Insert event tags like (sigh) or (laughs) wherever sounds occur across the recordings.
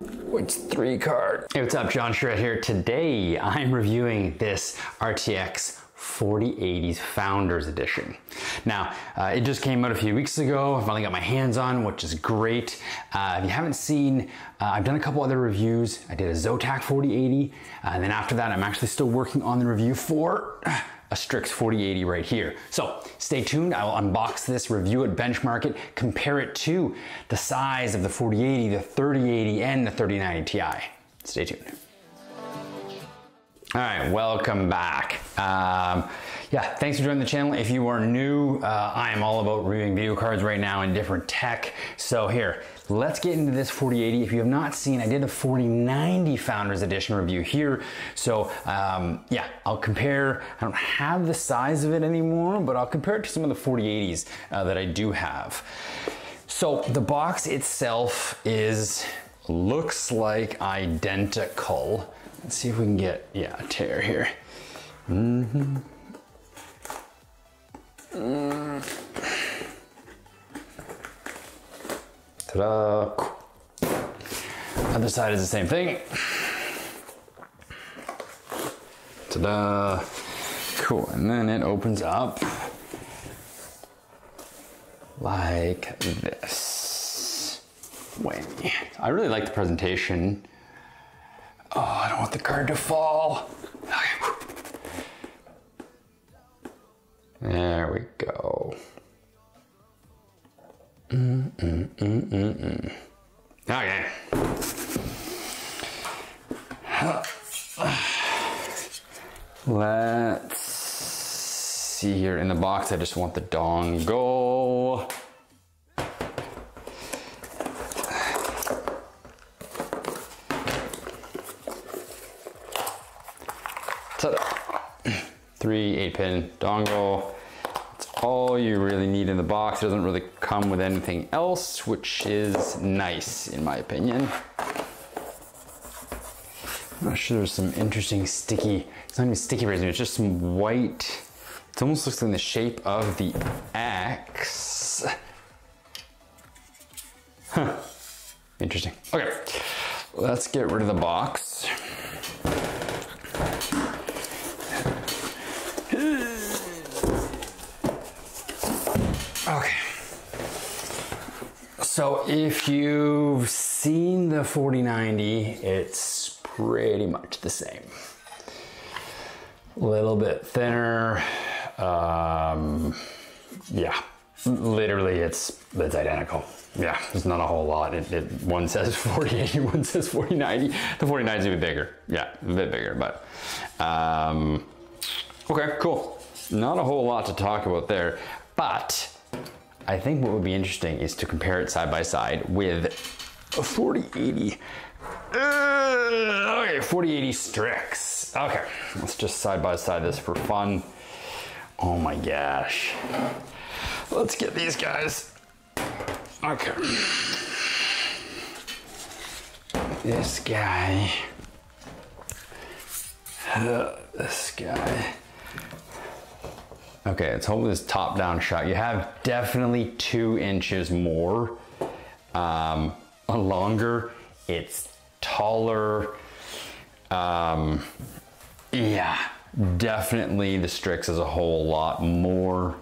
Which three card? Hey, what's up? John Charette here. Today, I'm reviewing this RTX 4080s Founders Edition. Now, uh, it just came out a few weeks ago. I finally got my hands on, which is great. Uh, if you haven't seen, uh, I've done a couple other reviews. I did a Zotac 4080, uh, and then after that, I'm actually still working on the review for a Strix 4080 right here. So stay tuned, I will unbox this, review it, benchmark it, compare it to the size of the 4080, the 3080, and the 3090 Ti. Stay tuned. All right, welcome back. Um, yeah, thanks for joining the channel. If you are new, uh, I am all about reviewing video cards right now in different tech. So here, let's get into this 4080. If you have not seen, I did a 4090 Founders Edition review here. So um, yeah, I'll compare, I don't have the size of it anymore, but I'll compare it to some of the 4080s uh, that I do have. So the box itself is, looks like identical. Let's see if we can get, yeah, a tear here. Mm-hmm. Mm. Ta-da. Other side is the same thing. Ta-da. Cool, and then it opens up like this. Wait, I really like the presentation. Oh, I don't want the card to fall. There we go. Mm, mm, mm, mm, mm. Okay. Let's see here in the box. I just want the dongle. Three eight pin dongle. That's all you really need in the box. It doesn't really come with anything else, which is nice in my opinion. I'm not sure there's some interesting sticky, it's not even sticky resin, it's just some white, it almost looks like the shape of the X. Huh, interesting. Okay, let's get rid of the box. So if you've seen the 4090, it's pretty much the same. A little bit thinner. Um, yeah, literally it's, it's identical. Yeah, there's not a whole lot. It, it, one says 4080, (laughs) one says 4090. The 4090 is a bit bigger. Yeah, a bit bigger, but um, okay, cool. Not a whole lot to talk about there, but I think what would be interesting is to compare it side by side with a 4080. Uh, okay, 4080 Strix. Okay, let's just side by side this for fun. Oh my gosh. Let's get these guys. Okay. This guy. Uh, this guy. Okay, let's hold this top down shot. You have definitely two inches more um, longer. It's taller. Um, yeah, definitely the Strix is a whole lot more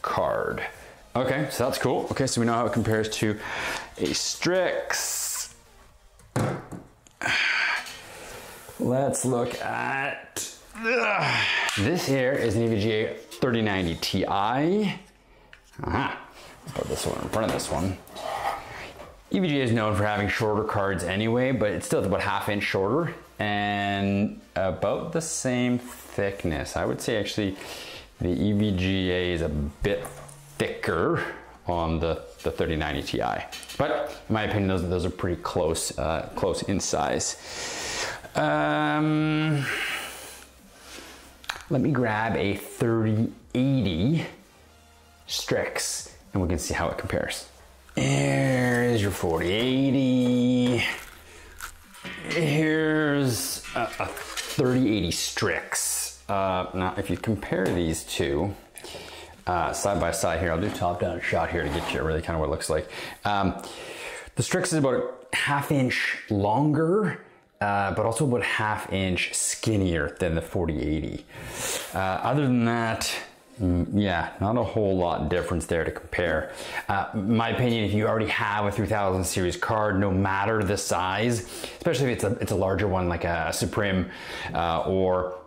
card. Okay, so that's cool. Okay, so we know how it compares to a Strix. Let's look at, this here is an EVGA 3090 Ti. Uh-huh. Put this one in front of this one. EVGA is known for having shorter cards anyway, but it's still about half inch shorter and about the same thickness. I would say actually the EVGA is a bit thicker on the, the 3090 Ti. But in my opinion, those, those are pretty close, uh, close in size. Um, let me grab a 3080 Strix and we can see how it compares. Here's your 4080. Here's a, a 3080 Strix. Uh, now, if you compare these two uh, side by side here, I'll do top down shot here to get you really kind of what it looks like. Um, The Strix is about a half inch longer, uh, but also about half inch skinnier than the 4080. Uh, other than that, mm, yeah, not a whole lot difference there to compare. Uh, my opinion, if you already have a 3000 series card, no matter the size, especially if it's a, it's a larger one like a Suprim uh, or,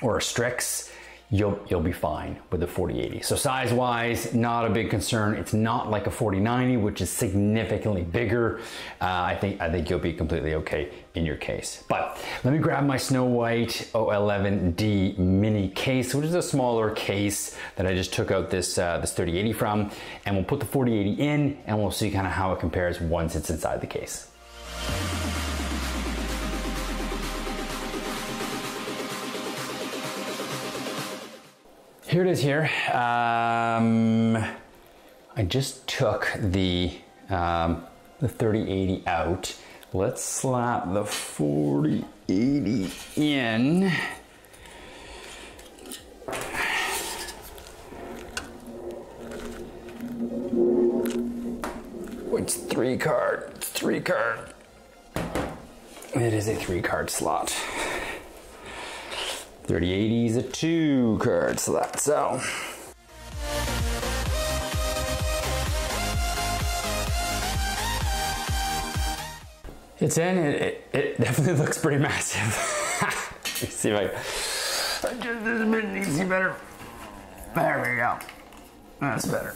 or a Strix, you'll you'll be fine with the 4080. So size wise, not a big concern. It's not like a 4090, which is significantly bigger. Uh, I think I think you'll be completely okay in your case. But let me grab my Snow White O11D mini case, which is a smaller case that I just took out this uh, this 3080 from, and we'll put the 4080 in, and we'll see kind of how it compares once it's inside the case. Here it is here. Um, I just took the, um, the 3080 out. Let's slap the 4080 in. It's three card, it's three card. It is a three card slot. 3080 is a two card so. It's in, it, it, it (laughs) definitely looks pretty massive. (laughs) Let me see if I, I just this bit easy better. There we go. That's better.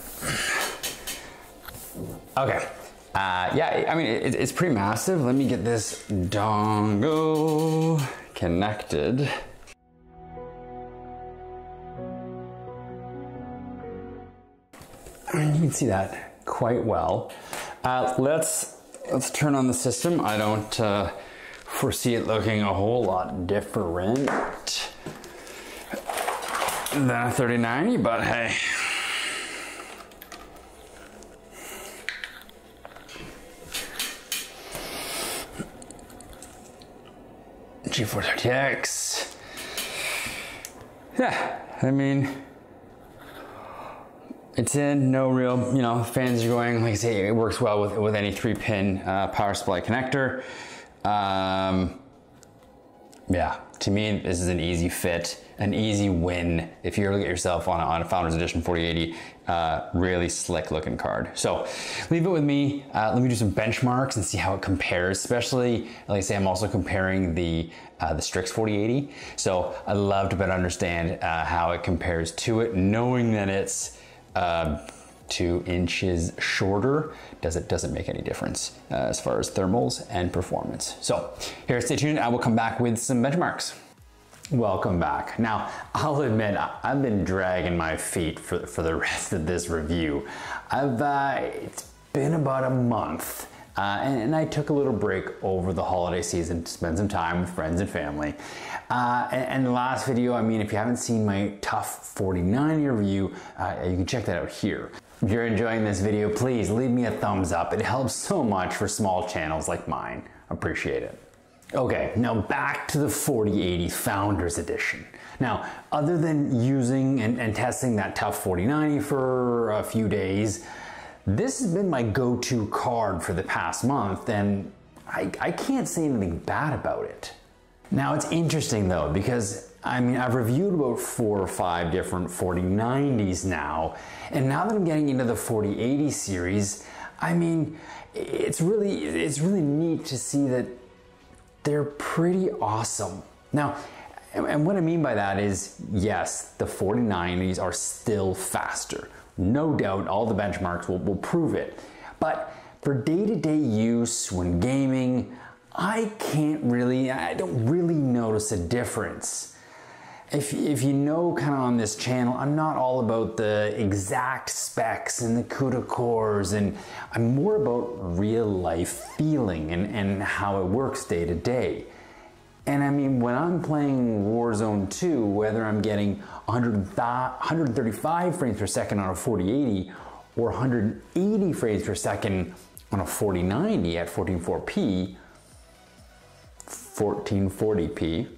Okay. Uh, yeah, I mean, it, it's pretty massive. Let me get this dongle connected. (clears throat) you can see that quite well. Uh, let's let's turn on the system. I don't uh, foresee it looking a whole lot different than a 3090, but hey. G430X. Yeah, I mean, it's in, no real, you know, fans are going, like I say, it works well with, with any three pin uh, power supply connector. Um, yeah, to me, this is an easy fit, an easy win. If you ever get yourself on a, on a Founders Edition 4080, uh, really slick looking card. So leave it with me. Uh, let me do some benchmarks and see how it compares, especially, like I say, I'm also comparing the uh, the Strix 4080. So I'd love to better understand uh, how it compares to it, knowing that it's uh, two inches shorter does it doesn't make any difference uh, as far as thermals and performance. So here, stay tuned. I will come back with some benchmarks. Welcome back. Now, I'll admit, I've been dragging my feet for, for the (laughs) rest of this review. I've, uh, it's been about a month uh, and, and, I took a little break over the holiday season to spend some time with friends and family. Uh, and, last video, I mean, if you haven't seen my TUF 49 year review, uh, you can check that out here. If you're enjoying this video, please leave me a thumbs up. It helps so much for small channels like mine. Appreciate it. Okay, now back to the 4080 Founders Edition. Now, other than using and, and testing that TUF 4090 for a few days, this has been my go-to card for the past month and I, I can't say anything bad about it. Now it's interesting though because I mean I've reviewed about four or five different 4090s now and now that I'm getting into the 4080 series I mean it's really it's really neat to see that they're pretty awesome. Now and what I mean by that is yes the 4090s are still faster no doubt all the benchmarks will, will prove it. But for day-to-day use when gaming, I can't really, I don't really notice a difference. If, if you know kind of on this channel, I'm not all about the exact specs and the CUDA cores, and I'm more about real life feeling and, and how it works day to day. And I mean, when I'm playing Warzone 2, whether I'm getting 100, 135 frames per second on a 4080 or 180 frames per second on a 4090 at 1440p, 1440p,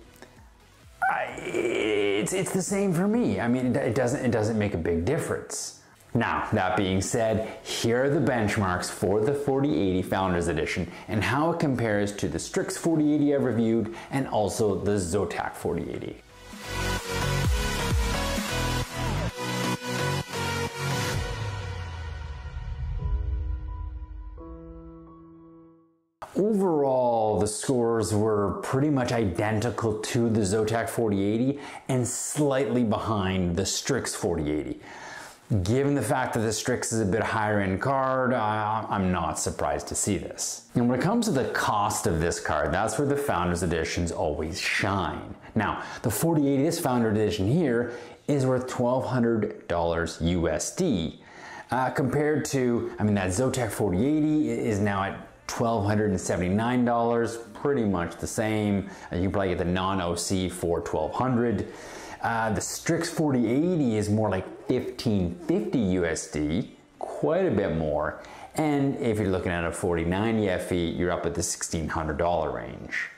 I, it's, it's the same for me. I mean, it, doesn't, it doesn't make a big difference. Now, that being said, here are the benchmarks for the 4080 Founders Edition and how it compares to the Strix 4080 I've reviewed and also the Zotac 4080. Scores were pretty much identical to the Zotac 4080 and slightly behind the Strix 4080. Given the fact that the Strix is a bit higher end card, I'm not surprised to see this. And when it comes to the cost of this card, that's where the Founders Editions always shine. Now, the 4080, this Founder Edition here, is worth $1,200 USD. Uh, compared to, I mean, that Zotac 4080 is now at $1,279, pretty much the same. You can probably get the non-OC for 1200 uh, The Strix 4080 is more like 1550 USD, quite a bit more. And if you're looking at a 4090 FE, you're up at the $1,600 range.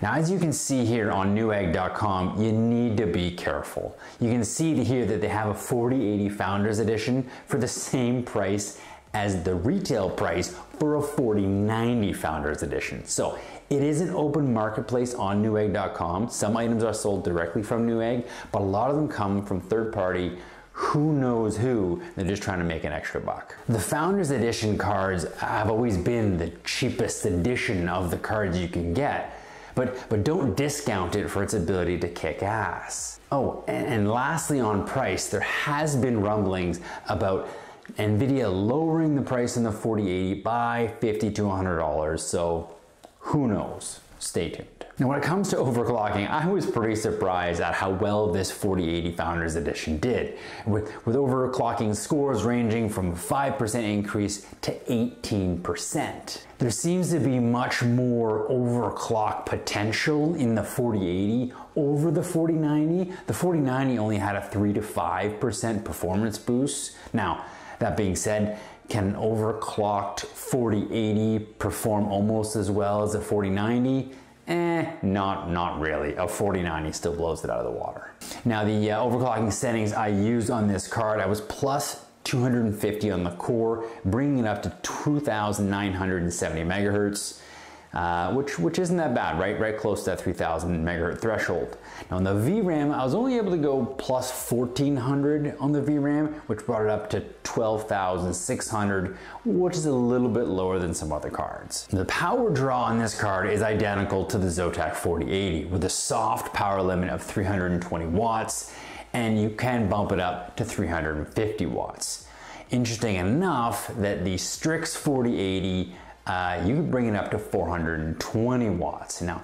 Now, as you can see here on newegg.com, you need to be careful. You can see here that they have a 4080 Founders Edition for the same price as the retail price for a 4090 Founders Edition. So it is an open marketplace on newegg.com. Some items are sold directly from Newegg, but a lot of them come from third party who knows who, they're just trying to make an extra buck. The Founders Edition cards have always been the cheapest edition of the cards you can get, but, but don't discount it for its ability to kick ass. Oh, and, and lastly on price, there has been rumblings about NVIDIA lowering the price in the 4080 by 50 to $100, so who knows? Stay tuned. Now when it comes to overclocking, I was pretty surprised at how well this 4080 Founders Edition did, with, with overclocking scores ranging from 5% increase to 18%. There seems to be much more overclock potential in the 4080 over the 4090. The 4090 only had a 3 to 5% performance boost. Now, that being said, can an overclocked 4080 perform almost as well as a 4090? Eh, not, not really. A 4090 still blows it out of the water. Now the uh, overclocking settings I used on this card, I was plus 250 on the core, bringing it up to 2,970 megahertz uh, which, which isn't that bad, right? Right close to that 3000 megahertz threshold. Now on the VRAM, I was only able to go plus 1400 on the VRAM, which brought it up to 12,600, which is a little bit lower than some other cards. The power draw on this card is identical to the Zotac 4080 with a soft power limit of 320 watts, and you can bump it up to 350 watts. Interesting enough that the Strix 4080 uh, you could bring it up to 420 watts. Now,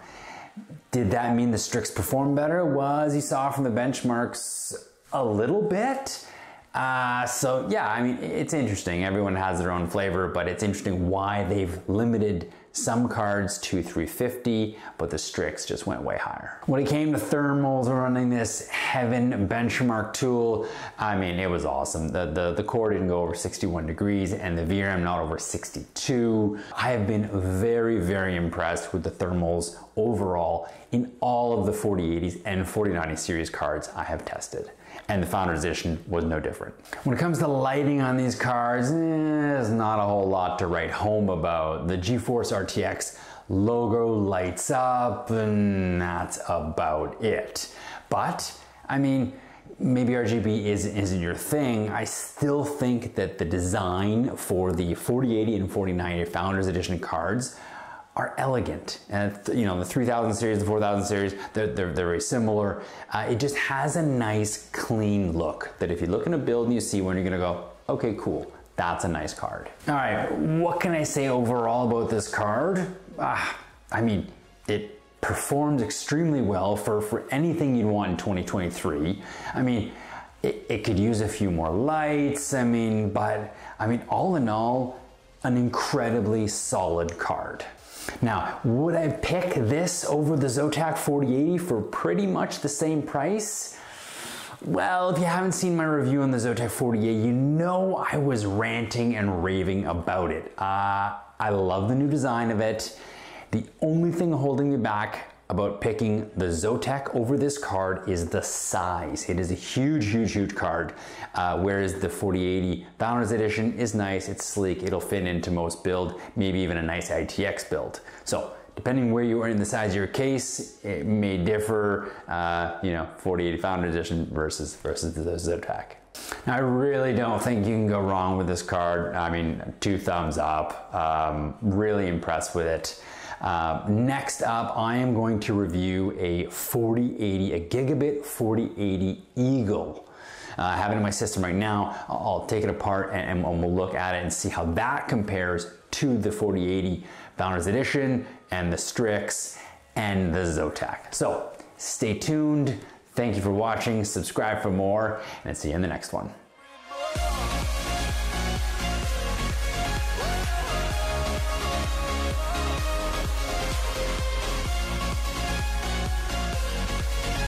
did that mean the Strix performed better? Was you saw from the benchmarks a little bit? Uh, so yeah, I mean, it's interesting. Everyone has their own flavor, but it's interesting why they've limited some cards to 350, but the Strix just went way higher. When it came to thermals, running this Heaven benchmark tool, I mean, it was awesome. The, the, the core didn't go over 61 degrees and the VRAM not over 62. I have been very, very impressed with the thermals overall in all of the 4080s and 4090 series cards I have tested and the Founders Edition was no different. When it comes to lighting on these cars, eh, there's not a whole lot to write home about. The GeForce RTX logo lights up and that's about it. But, I mean, maybe RGB is, isn't your thing, I still think that the design for the 4080 and 4090 Founders Edition cards are elegant. And you know, the 3000 series, the 4000 series, they're, they're, they're very similar. Uh, it just has a nice clean look that if you look in a build and you see one, you're gonna go, okay, cool. That's a nice card. All right, what can I say overall about this card? Ah, I mean, it performs extremely well for, for anything you'd want in 2023. I mean, it, it could use a few more lights. I mean, but I mean, all in all, an incredibly solid card. Now, would I pick this over the Zotac 4080 for pretty much the same price? Well, if you haven't seen my review on the Zotac 48, you know I was ranting and raving about it. Uh, I love the new design of it. The only thing holding me back about picking the Zotac over this card is the size. It is a huge, huge, huge card, uh, whereas the 4080 Founders Edition is nice, it's sleek, it'll fit into most build, maybe even a nice ITX build. So depending where you are in the size of your case, it may differ, uh, you know, 4080 Founders Edition versus, versus the Zotac. Now, I really don't think you can go wrong with this card. I mean, two thumbs up. Um, really impressed with it. Uh, next up, I am going to review a 4080, a Gigabyte 4080 Eagle. Uh, I have it in my system right now. I'll, take it apart and, and, we'll look at it and see how that compares to the 4080 Founders Edition and the Strix and the Zotac. So stay tuned. Thank you for watching. Subscribe for more and see you in the next one.